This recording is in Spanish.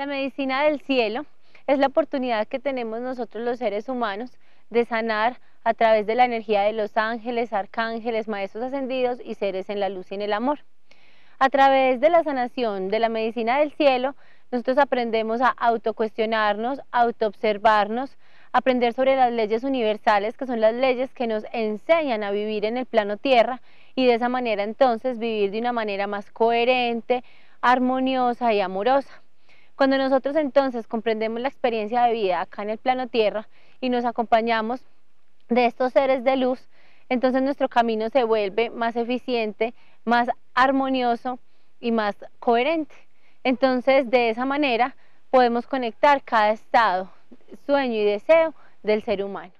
La medicina del cielo es la oportunidad que tenemos nosotros los seres humanos de sanar a través de la energía de los ángeles, arcángeles, maestros ascendidos y seres en la luz y en el amor. A través de la sanación de la medicina del cielo, nosotros aprendemos a autocuestionarnos, autoobservarnos, aprender sobre las leyes universales, que son las leyes que nos enseñan a vivir en el plano tierra y de esa manera entonces vivir de una manera más coherente, armoniosa y amorosa. Cuando nosotros entonces comprendemos la experiencia de vida acá en el plano tierra y nos acompañamos de estos seres de luz, entonces nuestro camino se vuelve más eficiente, más armonioso y más coherente. Entonces de esa manera podemos conectar cada estado, sueño y deseo del ser humano.